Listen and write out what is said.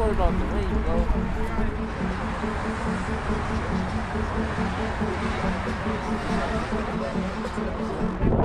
I'm about the rain, bro.